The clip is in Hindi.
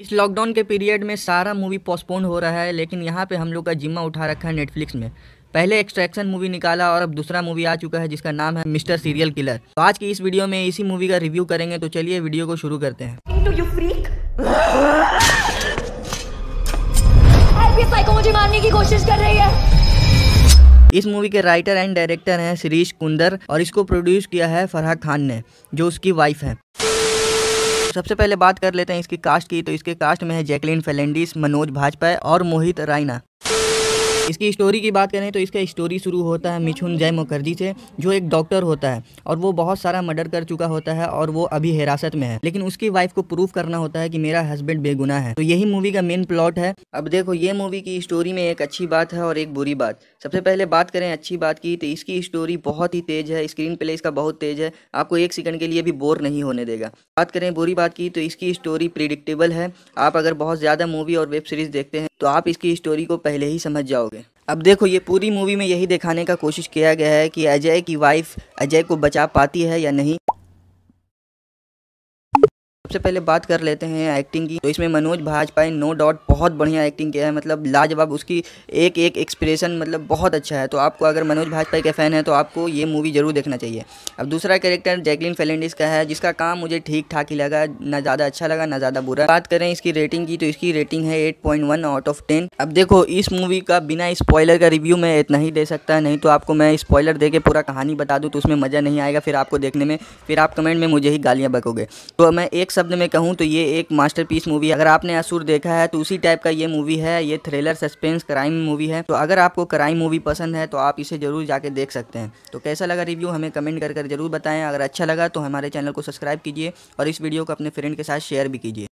इस लॉकडाउन के पीरियड में सारा मूवी पोस्टपोन हो रहा है लेकिन यहाँ पे हम लोग का जिम्मा उठा रखा है नेटफ्लिक्स में। पहले एक्सट्रैक्शन मूवी निकाला और अब दूसरा मूवी आ चुका है जिसका नाम है मिस्टर सीरियल किलर तो आज की इस वीडियो में इसी मूवी का रिव्यू करेंगे तो चलिए वीडियो को शुरू करते हैं। मुझे मारने की कोशिश कर रही है। इस मूवी के राइटर एंड डायरेक्टर हैं शिरीष कुंदर और इसको प्रोड्यूस किया है फरहा खान ने जो उसकी वाइफ है। सबसे पहले बात कर लेते हैं इसकी कास्ट की तो इसके कास्ट में है जैकलिन फेलेंडिस मनोज भाजपा और मोहित रायना इसकी स्टोरी की बात करें तो इसका स्टोरी शुरू होता है मिछुन जय मुखर्जी से, जो एक डॉक्टर होता है और वो बहुत सारा मर्डर कर चुका होता है और वो अभी हिरासत में है। लेकिन उसकी वाइफ को प्रूफ करना होता है कि मेरा हस्बैंड बेगुना है। तो यही मूवी का मेन प्लॉट है। अब देखो, ये मूवी की स्टोरी में एक अच्छी बात है और एक बुरी बात। सबसे पहले बात करें अच्छी बात की तो इसकी स्टोरी बहुत ही तेज है। स्क्रीन प्ले इसका बहुत तेज है। आपको एक सेकंड के लिए भी बोर नहीं होने देगा। बात करें बुरी बात की तो इसकी स्टोरी प्रिडिक्टेबल है। आप अगर बहुत ज़्यादा मूवी और वेब सीरीज़ देखते हैं तो आप इसकी स्टोरी को पहले ही समझ जाओगे। अब देखो, ये पूरी मूवी में यही दिखाने का कोशिश किया गया है कि अजय की वाइफ अजय को बचा पाती है या नहीं। सबसे पहले बात कर लेते हैं एक्टिंग की। तो इसमें मनोज भाजपा नो डाउट बहुत बढ़िया एक्टिंग किया है। मतलब लाजवाब उसकी एक एक एक्सप्रेशन मतलब बहुत अच्छा है। तो आपको अगर मनोज भाजपा के फ़ैन है तो आपको ये मूवी ज़रूर देखना चाहिए। अब दूसरा कैरेक्टर जैकलिन फेलेंडिस का है, जिसका काम मुझे ठीक ठाक ही लगा। ना ज़्यादा अच्छा लगा, ना ज़्यादा बुरा। बात करें इसकी रेटिंग की तो इसकी रेटिंग है एट आउट ऑफ़ टेन अब देखो, इस मूवी का बिना स्पॉयलर का रिव्यू मैं इतना ही दे सकता, नहीं तो आपको मैं स्पॉयलर दे के पूरा कहानी बता दूँ तो उसमें मज़ा नहीं आएगा फिर आपको देखने में। फिर आप कमेंट में मुझे ही गालियाँ बकोगे। तो मैं एक शब्द में कहूँ तो ये एक मास्टरपीस मूवी है। अगर आपने असुर देखा है तो उसी टाइप का ये मूवी है। ये थ्रिलर सस्पेंस क्राइम मूवी है। तो अगर आपको क्राइम मूवी पसंद है तो आप इसे ज़रूर जाके देख सकते हैं। तो कैसा लगा रिव्यू हमें कमेंट कर कर ज़रूर बताएँ। अगर अच्छा लगा तो हमारे चैनल को सब्सक्राइब कीजिए और इस वीडियो को अपने फ्रेंड के साथ शेयर भी कीजिए।